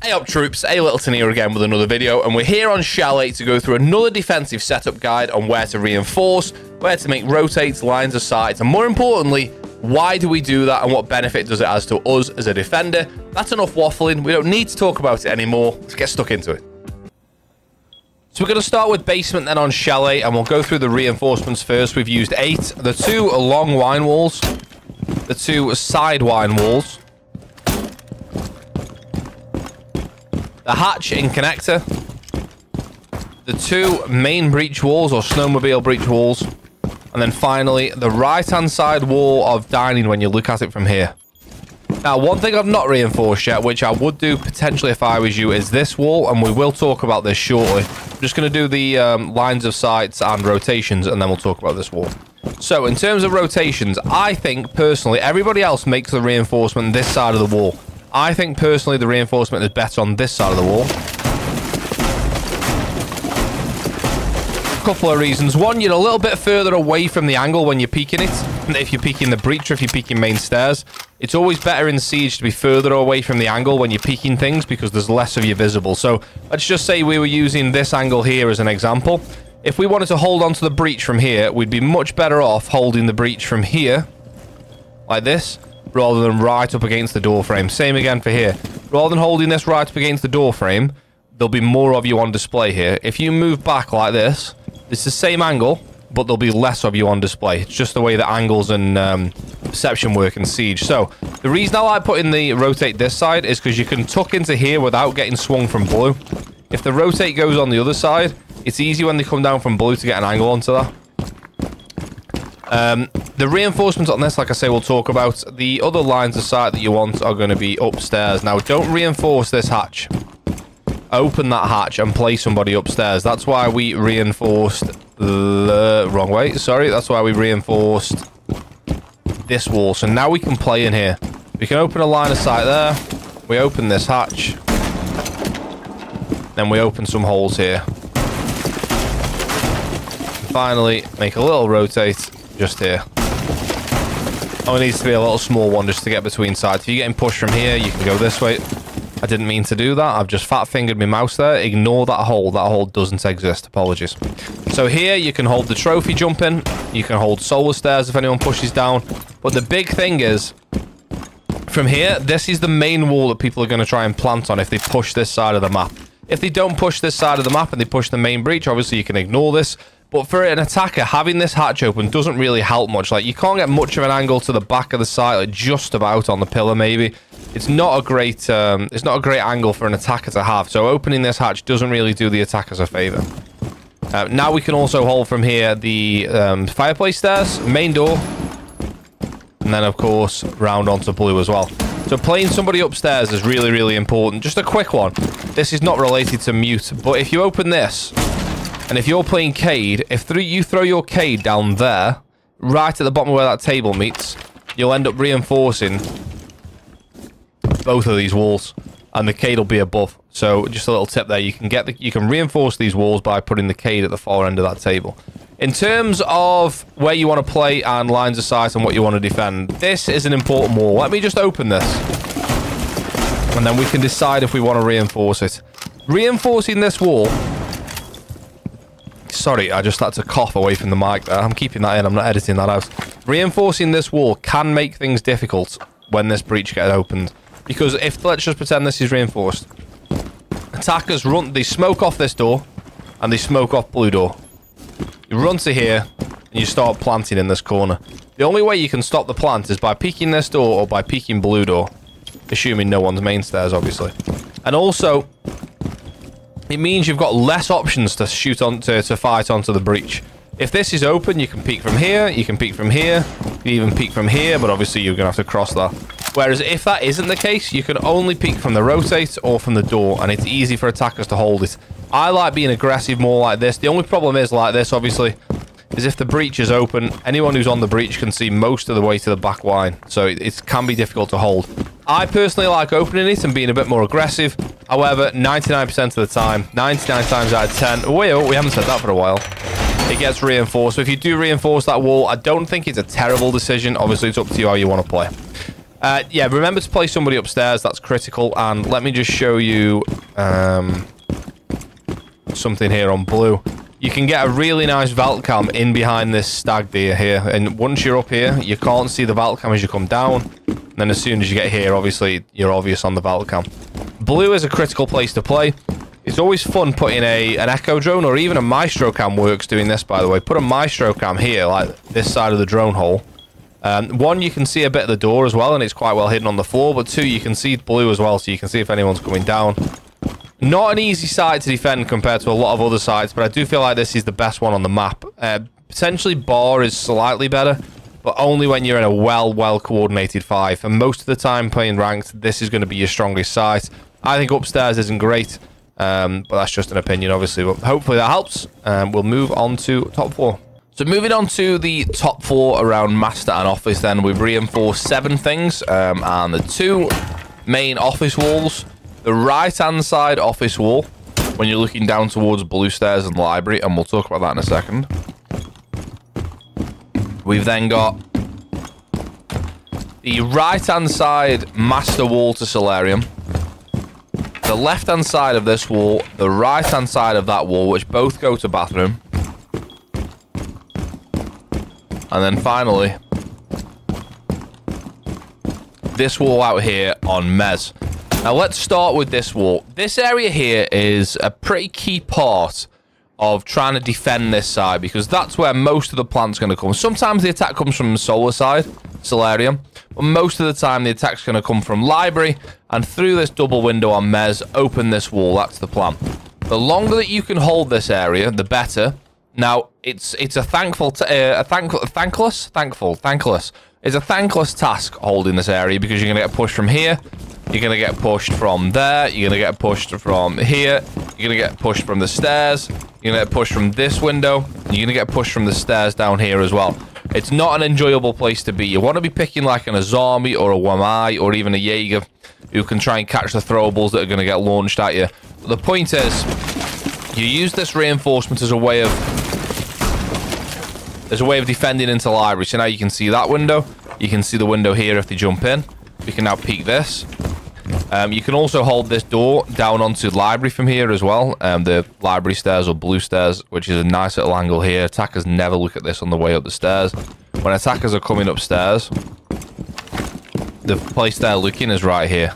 Hey up troops, A Lyttleton here again with another video and we're here on Chalet to go through another defensive setup guide on where to reinforce, where to make rotates, lines of sight and more importantly, why do we do that and what benefit does it has to us as a defender? That's enough waffling, we don't need to talk about it anymore, let's get stuck into it. So we're going to start with basement then on Chalet and we'll go through the reinforcements first. We've used eight, the two long wine walls, the two side wine walls, the hatch in connector, the two main breach walls or snowmobile breach walls, and then finally the right hand side wall of dining when you look at it from here. Now, one thing I've not reinforced yet, which I would do potentially if I was you, is this wall, and we will talk about this shortly. I'm just going to do the um, lines of sights and rotations, and then we'll talk about this wall. So, in terms of rotations, I think, personally, everybody else makes the reinforcement this side of the wall. I think personally the reinforcement is better on this side of the wall. A couple of reasons. One, you're a little bit further away from the angle when you're peeking it. If you're peeking the breach or if you're peeking main stairs. It's always better in Siege to be further away from the angle when you're peeking things because there's less of you visible. So let's just say we were using this angle here as an example. If we wanted to hold onto the breach from here, we'd be much better off holding the breach from here, like this, rather than right up against the door frame. Same again for here. Rather than holding this right up against the door frame, there'll be more of you on display here. If you move back like this, it's the same angle, but there'll be less of you on display. It's just the way the angles and um, perception work in Siege. So, the reason I like putting the rotate this side is because you can tuck into here without getting swung from blue. If the rotate goes on the other side, it's easy when they come down from blue to get an angle onto that. Um, the reinforcements on this, like I say, we'll talk about. The other lines of sight that you want are going to be upstairs. Now, don't reinforce this hatch. Open that hatch and place somebody upstairs. That's why we reinforced the wrong way. Sorry, that's why we reinforced this wall. So now we can play in here. We can open a line of sight there. We open this hatch. Then we open some holes here. Finally, make a little rotate just here. Only needs to be a little small one just to get between sides. If you're getting pushed from here, you can go this way. I didn't mean to do that. I've just fat-fingered my mouse there. Ignore that hole. That hole doesn't exist. Apologies. So here, you can hold the trophy jump in. You can hold solar stairs if anyone pushes down. But the big thing is, from here, this is the main wall that people are going to try and plant on if they push this side of the map. If they don't push this side of the map and they push the main breach, obviously you can ignore this. But for an attacker, having this hatch open doesn't really help much. Like, you can't get much of an angle to the back of the site, like just about on the pillar, maybe. It's not a great, um, it's not a great angle for an attacker to have. So opening this hatch doesn't really do the attackers a favor. Uh, now we can also hold from here the um, fireplace stairs, main door, and then, of course, round onto blue as well. So playing somebody upstairs is really, really important. Just a quick one. This is not related to mute, but if you open this, and if you're playing Kaid, if th you throw your Kaid down there, right at the bottom where that table meets, you'll end up reinforcing both of these walls, and the Kaid will be above. So just a little tip there, you can get the, you can reinforce these walls by putting the Kaid at the far end of that table. In terms of where you want to play and lines of sight and what you want to defend, this is an important wall. Let me just open this. And then we can decide if we want to reinforce it. Reinforcing this wall Sorry, I just had to cough away from the mic there. I'm keeping that in. I'm not editing that out. Reinforcing this wall can make things difficult when this breach gets opened. Because if, let's just pretend this is reinforced. Attackers run, they smoke off this door. And they smoke off blue door. You run to here. And you start planting in this corner. The only way you can stop the plant is by peeking this door or by peeking blue door. Assuming no one's main stairs, obviously. And also, it means you've got less options to shoot on to, to fight onto the breach. If this is open, you can peek from here, you can peek from here, you can even peek from here, but obviously you're going to have to cross that. Whereas if that isn't the case, you can only peek from the rotate or from the door, and it's easy for attackers to hold it. I like being aggressive more like this. The only problem is like this, obviously, is if the breach is open, anyone who's on the breach can see most of the way to the back line. So it, it can be difficult to hold. I personally like opening it and being a bit more aggressive. However, 99% of the time, 99 times out of 10, wait, we haven't said that for a while, it gets reinforced. So if you do reinforce that wall, I don't think it's a terrible decision. Obviously, it's up to you how you want to play. Uh, yeah, remember to play somebody upstairs. That's critical. And let me just show you um, something here on blue. You can get a really nice vault cam in behind this stag deer here. And once you're up here, you can't see the vault cam as you come down. And then as soon as you get here, obviously, you're obvious on the vault cam. Blue is a critical place to play. It's always fun putting a an echo drone or even a maestro cam works doing this, by the way. Put a maestro cam here, like this side of the drone hole. Um, one, you can see a bit of the door as well, and it's quite well hidden on the floor. But two, you can see blue as well, so you can see if anyone's coming down. Not an easy site to defend compared to a lot of other sites, but I do feel like this is the best one on the map. Uh, potentially bar is slightly better, but only when you're in a well, well coordinated five. And most of the time playing ranked, this is going to be your strongest site. I think upstairs isn't great, um, but that's just an opinion, obviously. But hopefully that helps. Um, we'll move on to top four. So moving on to the top four around master and office, then we've reinforced seven things, um, and the two main office walls the right-hand side office wall when you're looking down towards blue stairs and library, and we'll talk about that in a second. We've then got the right-hand side master wall to solarium. The left-hand side of this wall, the right-hand side of that wall, which both go to bathroom. And then finally, this wall out here on Mez. Now let's start with this wall. This area here is a pretty key part of trying to defend this side because that's where most of the plant's going to come. Sometimes the attack comes from the solar side, Solarium, but most of the time the attack's going to come from library and through this double window on Mez, open this wall. That's the plan. The longer that you can hold this area, the better. Now, it's it's a thankful, uh, a thankful, thankless, thankful, thankless. It's a thankless task holding this area because you're going to get pushed from here you're going to get pushed from there. You're going to get pushed from here. You're going to get pushed from the stairs. You're going to get pushed from this window. You're going to get pushed from the stairs down here as well. It's not an enjoyable place to be. You want to be picking like an Azami or a Wamai or even a Jaeger who can try and catch the throwables that are going to get launched at you. But the point is, you use this reinforcement as a way of as a way of defending into library. So now you can see that window. You can see the window here if they jump in. We can now peek this. Um, you can also hold this door down onto the library from here as well. Um, the library stairs or blue stairs, which is a nice little angle here. Attackers never look at this on the way up the stairs. When attackers are coming upstairs, the place they're looking is right here.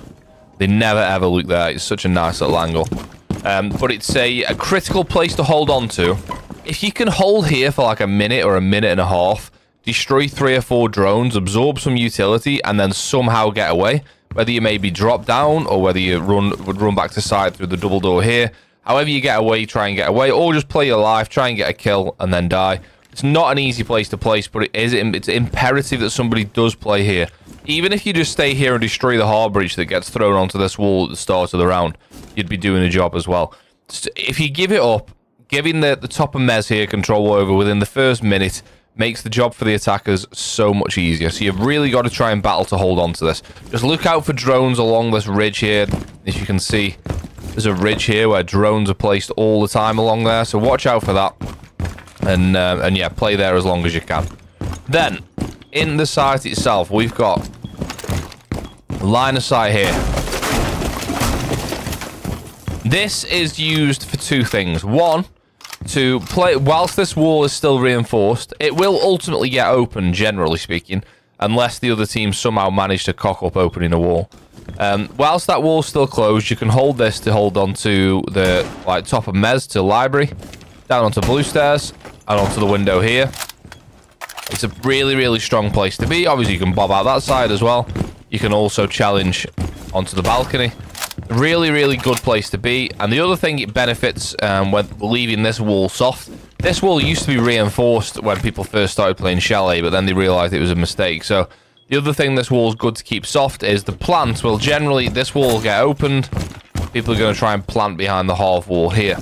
They never ever look there. It's such a nice little angle. Um, but it's a, a critical place to hold on to. If you can hold here for like a minute or a minute and a half, destroy three or four drones, absorb some utility, and then somehow get away, whether you maybe drop down or whether you run would run back to side through the double door here. However you get away, try and get away, or just play your life, try and get a kill, and then die. It's not an easy place to place, but it is it's imperative that somebody does play here. Even if you just stay here and destroy the hard breach that gets thrown onto this wall at the start of the round, you'd be doing a job as well. If you give it up, giving the, the top of Mez here control over within the first minute makes the job for the attackers so much easier. So you've really got to try and battle to hold on to this. Just look out for drones along this ridge here. As you can see, there's a ridge here where drones are placed all the time along there. So watch out for that. And, uh, and yeah, play there as long as you can. Then, in the site itself, we've got line of sight here. This is used for two things. One, to play whilst this wall is still reinforced it will ultimately get open generally speaking unless the other team somehow manage to cock up opening a wall. Um, whilst that wall's still closed you can hold this to hold on to the like top of mez to library down onto blue stairs and onto the window here. It's a really really strong place to be. Obviously you can bob out that side as well. You can also challenge onto the balcony Really, really good place to be. And the other thing it benefits um, when leaving this wall soft. This wall used to be reinforced when people first started playing Chalet, but then they realized it was a mistake. So the other thing this wall is good to keep soft is the plant will generally, this wall will get opened. People are going to try and plant behind the half wall here.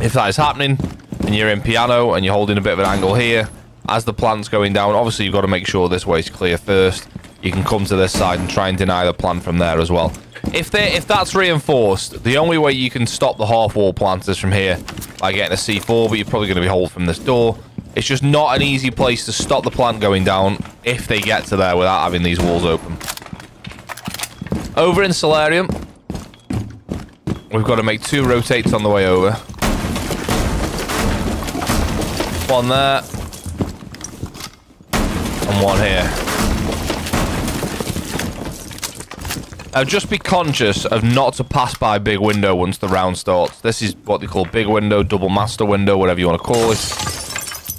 If that is happening, and you're in piano and you're holding a bit of an angle here, as the plant's going down, obviously you've got to make sure this way is clear first. You can come to this side and try and deny the plant from there as well. If they if that's reinforced, the only way you can stop the half wall planters from here by getting a C4, but you're probably going to be hold from this door. It's just not an easy place to stop the plant going down if they get to there without having these walls open. Over in Solarium, we've got to make two rotates on the way over. One there. And one here. Now, just be conscious of not to pass by big window once the round starts. This is what they call big window, double master window, whatever you want to call it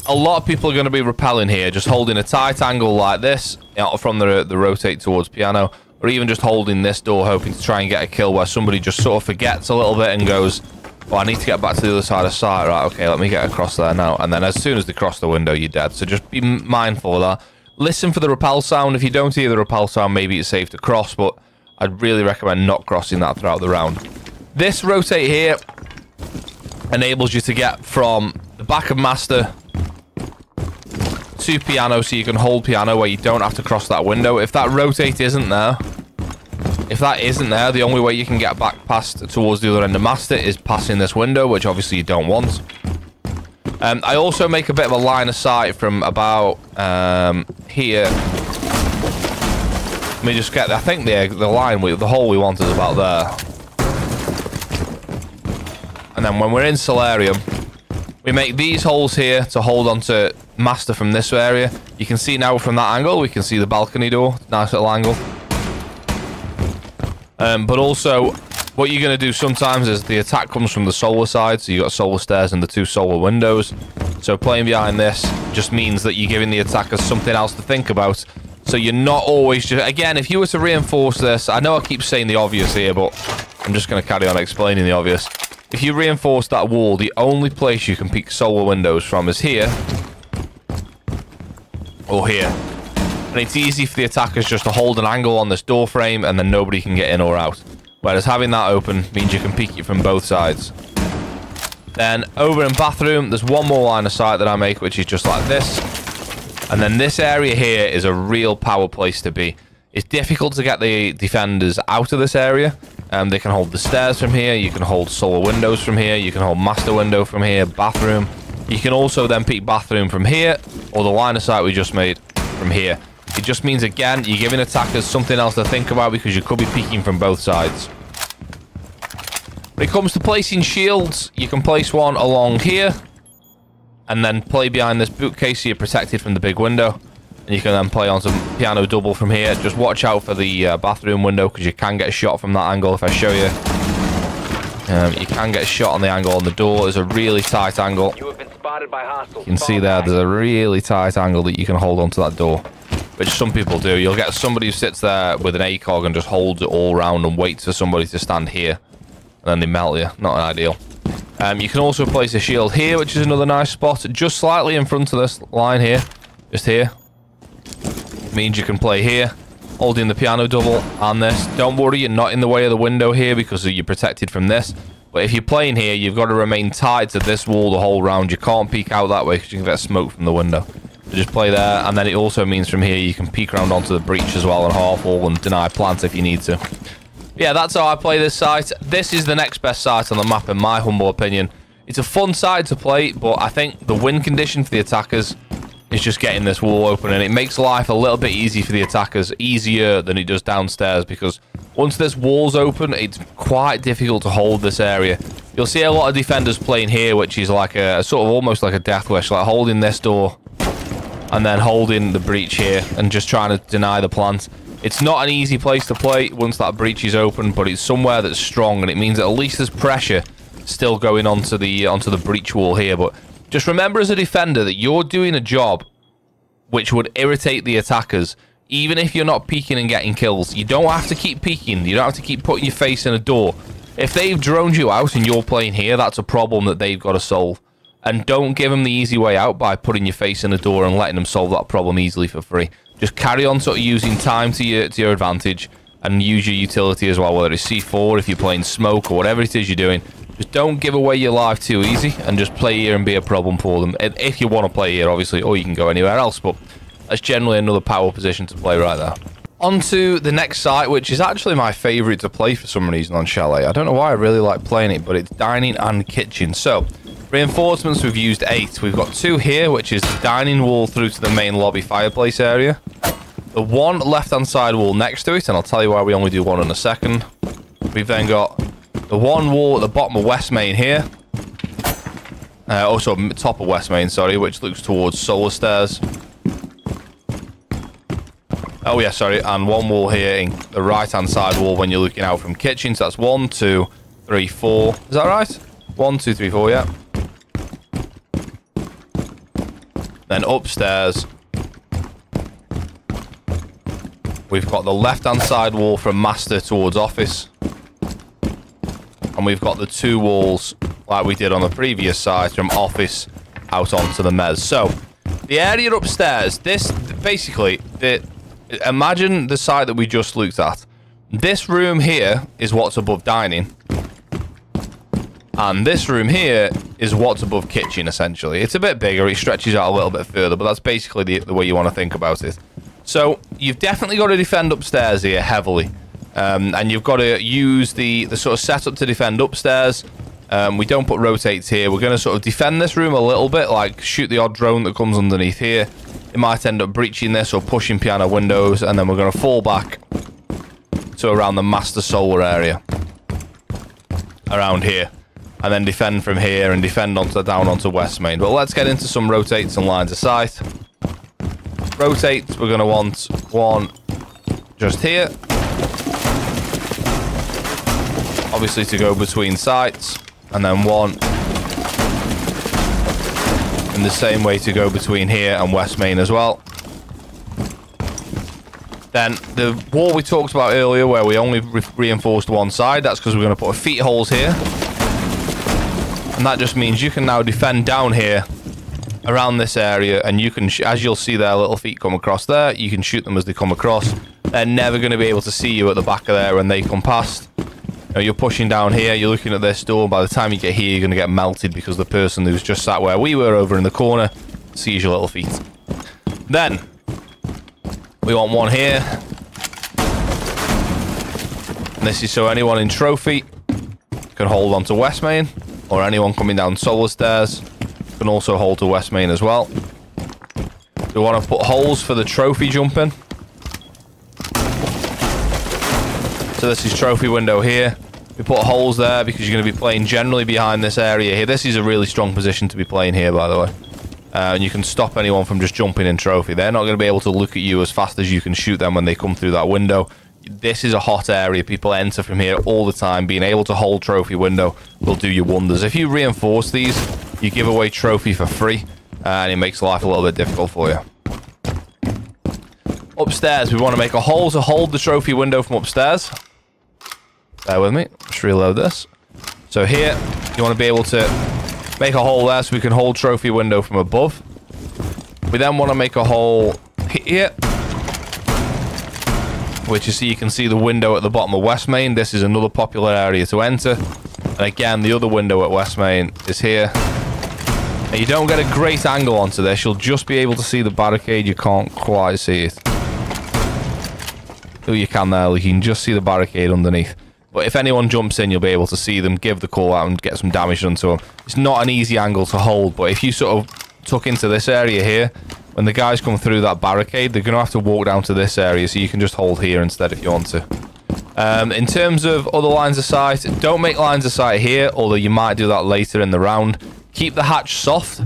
a lot of people are going to be repelling here, just holding a tight angle like this from the, the rotate towards piano, or even just holding this door, hoping to try and get a kill where somebody just sort of forgets a little bit and goes, well, I need to get back to the other side of sight. Right, okay, let me get across there now. And then as soon as they cross the window, you're dead. So just be mindful of that. Listen for the repel sound. If you don't hear the repel sound, maybe it's safe to cross, but I'd really recommend not crossing that throughout the round. This rotate here enables you to get from the back of Master to piano so you can hold piano where you don't have to cross that window. If that rotate isn't there, if that isn't there, the only way you can get back past towards the other end of master is passing this window, which obviously you don't want. Um, I also make a bit of a line of sight from about um, here. Let me just get, I think the, the line, we, the hole we want is about there. And then when we're in Solarium, we make these holes here to hold onto master from this area. You can see now from that angle, we can see the balcony door. Nice little angle. Um, but also, what you're going to do sometimes is the attack comes from the solar side. So you've got solar stairs and the two solar windows. So playing behind this just means that you're giving the attackers something else to think about. So you're not always just... Again, if you were to reinforce this... I know I keep saying the obvious here, but I'm just going to carry on explaining the obvious. If you reinforce that wall, the only place you can peek solar windows from is here. Or here. And it's easy for the attackers just to hold an angle on this door frame and then nobody can get in or out. Whereas having that open means you can peek it from both sides. Then over in bathroom, there's one more line of sight that I make, which is just like this. And then this area here is a real power place to be. It's difficult to get the defenders out of this area. Um, they can hold the stairs from here. You can hold solar windows from here. You can hold master window from here. Bathroom. You can also then peek bathroom from here. Or the line of sight we just made from here. It just means, again, you're giving attackers something else to think about because you could be peeking from both sides. When it comes to placing shields, you can place one along here. And then play behind this bookcase so you're protected from the big window. And you can then play on some piano double from here. Just watch out for the uh, bathroom window because you can get a shot from that angle if I show you. Um, you can get a shot on the angle on the door. There's a really tight angle. You, you can see there, there's a really tight angle that you can hold onto that door. Which some people do. You'll get somebody who sits there with an ACOG and just holds it all around and waits for somebody to stand here. And then they melt you. Not ideal. Um, you can also place a shield here, which is another nice spot. Just slightly in front of this line here. Just here means you can play here, holding the piano double on this. Don't worry, you're not in the way of the window here because you're protected from this. But if you're playing here, you've got to remain tied to this wall the whole round. You can't peek out that way because you can get smoke from the window. So just play there, and then it also means from here you can peek around onto the breach as well and half wall and deny plants if you need to. Yeah, that's how I play this site. This is the next best site on the map in my humble opinion. It's a fun site to play, but I think the win condition for the attackers is just getting this wall open and it makes life a little bit easy for the attackers easier than it does downstairs because once this wall's open it's quite difficult to hold this area you'll see a lot of defenders playing here which is like a, a sort of almost like a death wish like holding this door and then holding the breach here and just trying to deny the plant it's not an easy place to play once that breach is open but it's somewhere that's strong and it means that at least there's pressure still going onto the onto the breach wall here but just remember as a defender that you're doing a job which would irritate the attackers, even if you're not peeking and getting kills. You don't have to keep peeking. You don't have to keep putting your face in a door. If they've droned you out and you're playing here, that's a problem that they've got to solve. And don't give them the easy way out by putting your face in the door and letting them solve that problem easily for free. Just carry on sort of using time to your, to your advantage and use your utility as well, whether it's C4, if you're playing smoke or whatever it is you're doing. Just don't give away your life too easy and just play here and be a problem for them. If you want to play here, obviously, or you can go anywhere else, but that's generally another power position to play right there. On to the next site, which is actually my favourite to play for some reason on Chalet. I don't know why I really like playing it, but it's dining and kitchen. So, Reinforcements, we've used eight. We've got two here, which is the dining wall through to the main lobby fireplace area. The one left-hand side wall next to it, and I'll tell you why we only do one in a second. We've then got the one wall at the bottom of West Main here. Uh, also, top of West Main, sorry, which looks towards Solar Stairs. Oh, yeah, sorry. And one wall here in the right-hand side wall when you're looking out from kitchen. So that's one, two, three, four. Is that right? One, two, three, four, yeah. Then upstairs, we've got the left-hand side wall from master towards office. And we've got the two walls, like we did on the previous side, from office out onto the mez. So, the area upstairs, this, basically, the imagine the site that we just looked at. This room here is what's above dining. And this room here is what's above kitchen, essentially. It's a bit bigger. It stretches out a little bit further, but that's basically the, the way you want to think about it. So, you've definitely got to defend upstairs here heavily. Um, and you've got to use the, the sort of setup to defend upstairs. Um, we don't put rotates here. We're going to sort of defend this room a little bit, like shoot the odd drone that comes underneath here. It might end up breaching this or pushing piano windows, and then we're going to fall back to around the master solar area. Around here. And then defend from here and defend onto down onto West Main. But let's get into some rotates and lines of sight. Rotates, we're going to want one just here. Obviously to go between sites. And then one in the same way to go between here and West Main as well. Then the wall we talked about earlier where we only re reinforced one side, that's because we're going to put a feet holes here. And that just means you can now defend down here around this area and you can, as you'll see their little feet come across there, you can shoot them as they come across. They're never going to be able to see you at the back of there when they come past know, you're pushing down here, you're looking at this door. By the time you get here, you're going to get melted because the person who's just sat where we were over in the corner sees your little feet. Then, we want one here. And this is so anyone in trophy can hold on to West Main, or anyone coming down Solar Stairs can also hold to West Main as well. We want to put holes for the trophy jumping. So this is trophy window here. We put holes there because you're going to be playing generally behind this area here. This is a really strong position to be playing here, by the way. Uh, and you can stop anyone from just jumping in trophy. They're not going to be able to look at you as fast as you can shoot them when they come through that window. This is a hot area. People enter from here all the time. Being able to hold trophy window will do you wonders. If you reinforce these, you give away trophy for free. And it makes life a little bit difficult for you. Upstairs, we want to make a hole to hold the trophy window from upstairs. Bear with me. Let's reload this. So here, you want to be able to make a hole there so we can hold trophy window from above. We then want to make a hole here. Which you see you can see the window at the bottom of West Main. This is another popular area to enter. And again, the other window at West Main is here. And you don't get a great angle onto this. You'll just be able to see the barricade. You can't quite see it. Oh, you can there. You can just see the barricade underneath. But if anyone jumps in, you'll be able to see them, give the call out and get some damage done to them. It's not an easy angle to hold, but if you sort of tuck into this area here, when the guys come through that barricade, they're going to have to walk down to this area, so you can just hold here instead if you want to. Um, in terms of other lines of sight, don't make lines of sight here, although you might do that later in the round. Keep the hatch soft.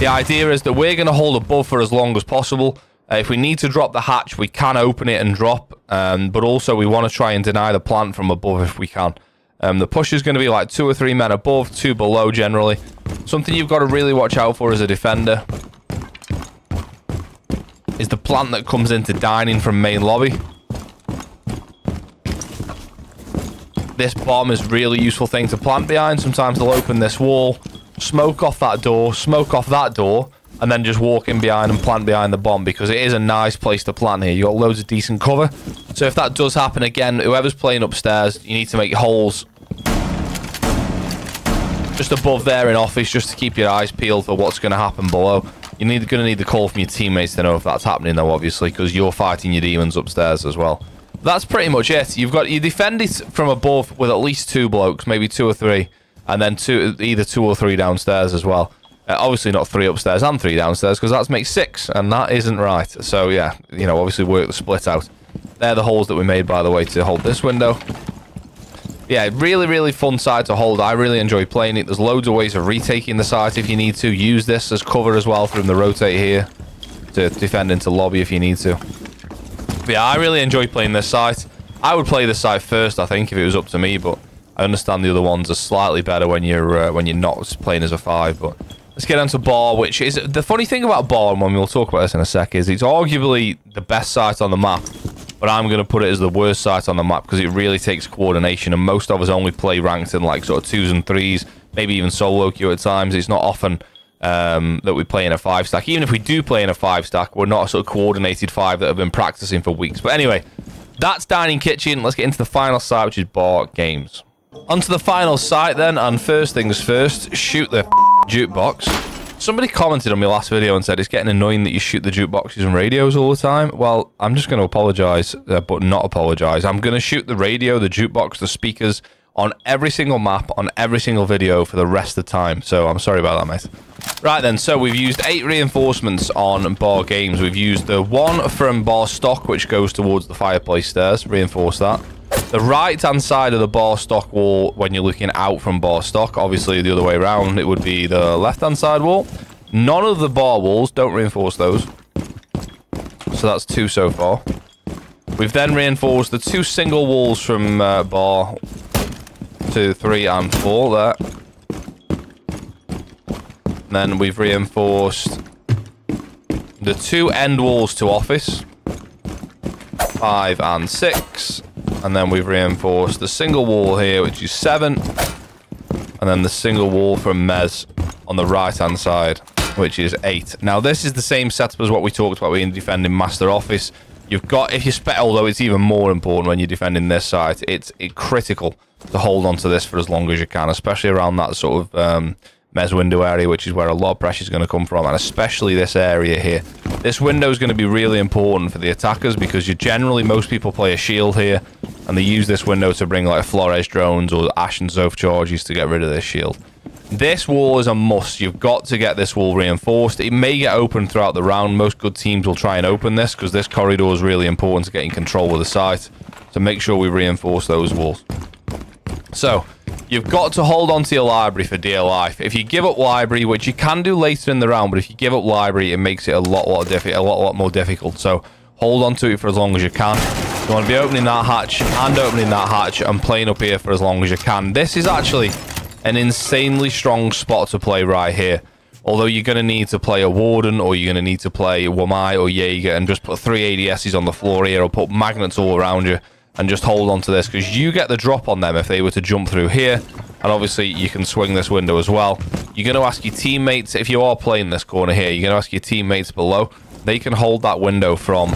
The idea is that we're going to hold above for as long as possible, uh, if we need to drop the hatch, we can open it and drop, um, but also we want to try and deny the plant from above if we can. Um, the push is going to be like two or three men above, two below generally. Something you've got to really watch out for as a defender is the plant that comes into dining from main lobby. This bomb is really useful thing to plant behind. Sometimes they'll open this wall, smoke off that door, smoke off that door, and then just walk in behind and plant behind the bomb because it is a nice place to plant here. you got loads of decent cover. So if that does happen again, whoever's playing upstairs, you need to make holes just above there in office just to keep your eyes peeled for what's going to happen below. You're going to need the call from your teammates to know if that's happening though, obviously, because you're fighting your demons upstairs as well. That's pretty much it. You've got you defend it from above with at least two blokes, maybe two or three. and then two, either two or three downstairs as well. Uh, obviously not three upstairs and three downstairs because that makes six, and that isn't right. So yeah, you know, obviously work the split out. They're the holes that we made, by the way, to hold this window. Yeah, really, really fun side to hold. I really enjoy playing it. There's loads of ways of retaking the site if you need to. Use this as cover as well from the rotate here to defend into lobby if you need to. But yeah, I really enjoy playing this site. I would play this site first, I think, if it was up to me, but I understand the other ones are slightly better when you're uh, when you're not playing as a five, but Let's get on to Bar, which is... The funny thing about Bar, and we'll talk about this in a sec, is it's arguably the best site on the map. But I'm going to put it as the worst site on the map because it really takes coordination. And most of us only play ranked in like sort of twos and threes, maybe even solo queue at times. It's not often um, that we play in a five stack. Even if we do play in a five stack, we're not a sort of coordinated five that have been practicing for weeks. But anyway, that's Dining Kitchen. Let's get into the final site, which is Bar Games. Onto the final site then, and first things first, shoot the jukebox. Somebody commented on my last video and said it's getting annoying that you shoot the jukeboxes and radios all the time. Well, I'm just going to apologise, uh, but not apologise. I'm going to shoot the radio, the jukebox, the speakers on every single map, on every single video for the rest of the time. So I'm sorry about that, mate. Right then, so we've used eight reinforcements on bar games. We've used the one from bar stock, which goes towards the fireplace stairs. Reinforce that. The right-hand side of the bar stock wall, when you're looking out from bar stock, obviously the other way around, it would be the left-hand side wall. None of the bar walls, don't reinforce those. So that's two so far. We've then reinforced the two single walls from uh, bar two, three, and four there. Then we've reinforced the two end walls to office. Five and six. And then we've reinforced the single wall here, which is seven. And then the single wall from Mez on the right-hand side, which is eight. Now, this is the same setup as what we talked about in defending Master Office. You've got, if you spec, although it's even more important when you're defending this site, it's it critical to hold on to this for as long as you can, especially around that sort of um, Mez window area, which is where a lot of pressure is going to come from, and especially this area here. This window is going to be really important for the attackers because you generally, most people play a shield here, and they use this window to bring like Flores drones or Ash and Zoph charges to get rid of this shield. This wall is a must. You've got to get this wall reinforced. It may get open throughout the round. Most good teams will try and open this because this corridor is really important to getting control of the site. So make sure we reinforce those walls. So, You've got to hold on to your library for dear life. If you give up library, which you can do later in the round, but if you give up library, it makes it a lot, lot, a lot, lot more difficult. So hold on to it for as long as you can. You want to be opening that hatch and opening that hatch and playing up here for as long as you can. This is actually an insanely strong spot to play right here. Although you're going to need to play a Warden or you're going to need to play Wamai or Jaeger and just put three ADSs on the floor here or put magnets all around you and just hold on to this because you get the drop on them if they were to jump through here. And obviously you can swing this window as well. You're going to ask your teammates if you are playing this corner here you're going to ask your teammates below. They can hold that window from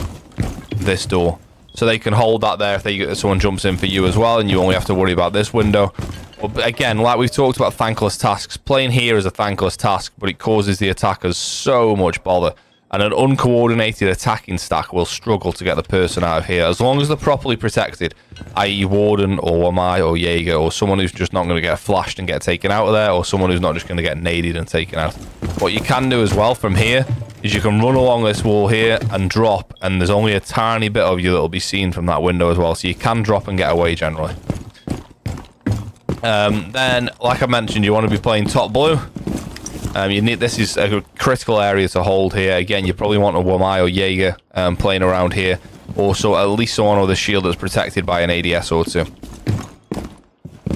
this door. So they can hold that there if they someone jumps in for you as well and you only have to worry about this window. But again like we've talked about thankless tasks. Playing here is a thankless task but it causes the attackers so much bother and an uncoordinated attacking stack will struggle to get the person out of here. As long as they're properly protected, i.e. Warden or Wamai or Jaeger or someone who's just not going to get flashed and get taken out of there or someone who's not just going to get naded and taken out. What you can do as well from here is you can run along this wall here and drop and there's only a tiny bit of you that will be seen from that window as well. So you can drop and get away generally. Um, then, like I mentioned, you want to be playing top blue. Um, you need this is a critical area to hold here. Again, you probably want a Wamai or Jaeger um, playing around here. Also, at least someone with a shield that's protected by an ADS or two.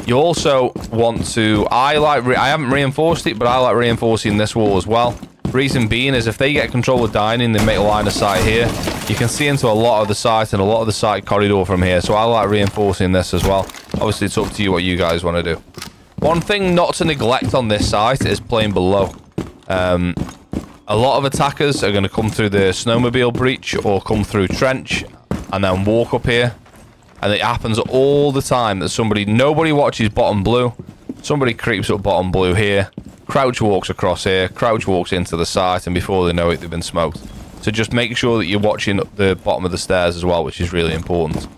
You also want to... I like... I haven't reinforced it, but I like reinforcing this wall as well. Reason being is if they get control of dining, they make a line of sight here. You can see into a lot of the site and a lot of the site corridor from here. So I like reinforcing this as well. Obviously, it's up to you what you guys want to do. One thing not to neglect on this site is playing below. Um, a lot of attackers are going to come through the snowmobile breach or come through trench and then walk up here. And it happens all the time that somebody, nobody watches bottom blue. Somebody creeps up bottom blue here. Crouch walks across here. Crouch walks into the site and before they know it, they've been smoked. So just make sure that you're watching the bottom of the stairs as well, which is really important.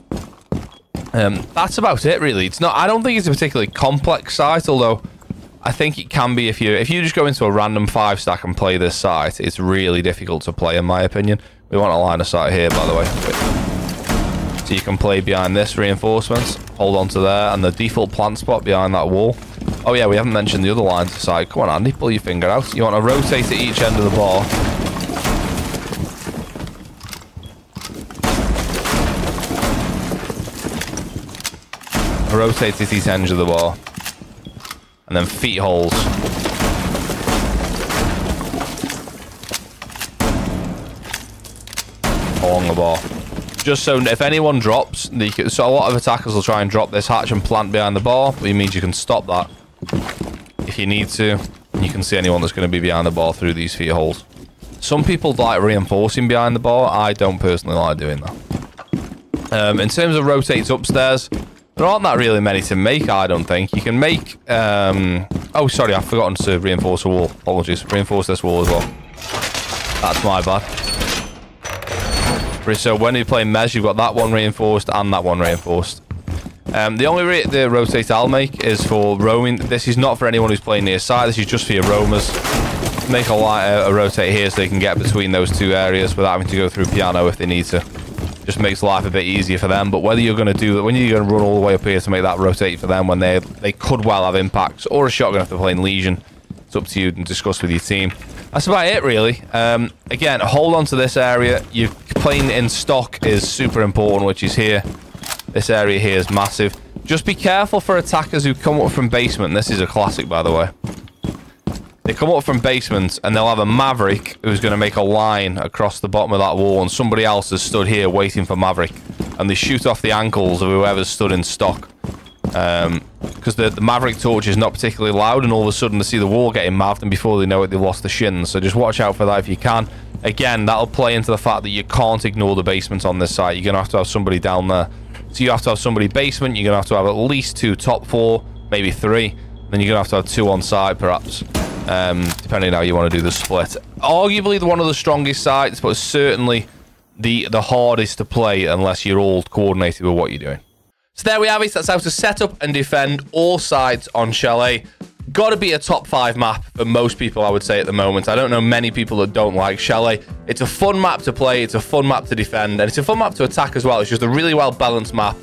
Um, that's about it, really. It's not. I don't think it's a particularly complex site, although I think it can be if you if you just go into a random five stack and play this site, it's really difficult to play in my opinion. We want a line of sight here, by the way. So you can play behind this reinforcements, hold on to there, and the default plant spot behind that wall. Oh yeah, we haven't mentioned the other lines of sight. Come on, Andy, pull your finger out. You want to rotate at each end of the bar. Rotate at each end of the bar. And then feet holes. Along the bar. Just so if anyone drops, so a lot of attackers will try and drop this hatch and plant behind the but it means you can stop that if you need to. You can see anyone that's going to be behind the bar through these feet holes. Some people like reinforcing behind the bar. I don't personally like doing that. Um, in terms of rotates upstairs, there aren't that really many to make, I don't think. You can make... Um, oh, sorry, I've forgotten to reinforce a wall. Apologies. Reinforce this wall as well. That's my bad. So when you play Mez, you've got that one reinforced and that one reinforced. Um, the only the rotate I'll make is for roaming. This is not for anyone who's playing near side. This is just for your roamers. Make a, light, a rotate here so they can get between those two areas without having to go through piano if they need to just makes life a bit easier for them. But whether you're going to do that, when you're going to run all the way up here to make that rotate for them when they they could well have impacts, or a shotgun if they're playing Legion, it's up to you and discuss with your team. That's about it, really. Um, again, hold on to this area. You're playing in stock is super important, which is here. This area here is massive. Just be careful for attackers who come up from basement. This is a classic, by the way. They come up from basements and they'll have a Maverick who's going to make a line across the bottom of that wall and somebody else has stood here waiting for Maverick. And they shoot off the ankles of whoever's stood in stock. Because um, the, the Maverick torch is not particularly loud and all of a sudden they see the wall getting maved and before they know it they've lost the shins. So just watch out for that if you can. Again, that'll play into the fact that you can't ignore the basement on this site. You're going to have to have somebody down there. So you have to have somebody basement. You're going to have to have at least two top four, maybe three. Then you're going to have to have two on side perhaps um, depending on how you want to do the split. Arguably the one of the strongest sites, but certainly the, the hardest to play unless you're all coordinated with what you're doing. So there we have it. That's how to set up and defend all sides on Chalet. Got to be a top five map for most people, I would say, at the moment. I don't know many people that don't like Chalet. It's a fun map to play. It's a fun map to defend. And it's a fun map to attack as well. It's just a really well-balanced map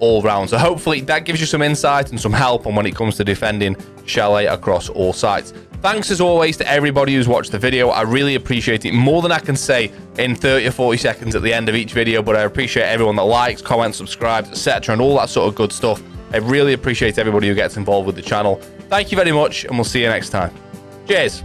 all round. So hopefully that gives you some insight and some help on when it comes to defending Chalet across all sides. Thanks as always to everybody who's watched the video. I really appreciate it more than I can say in 30 or 40 seconds at the end of each video, but I appreciate everyone that likes, comments, subscribes, etc. and all that sort of good stuff. I really appreciate everybody who gets involved with the channel. Thank you very much, and we'll see you next time. Cheers.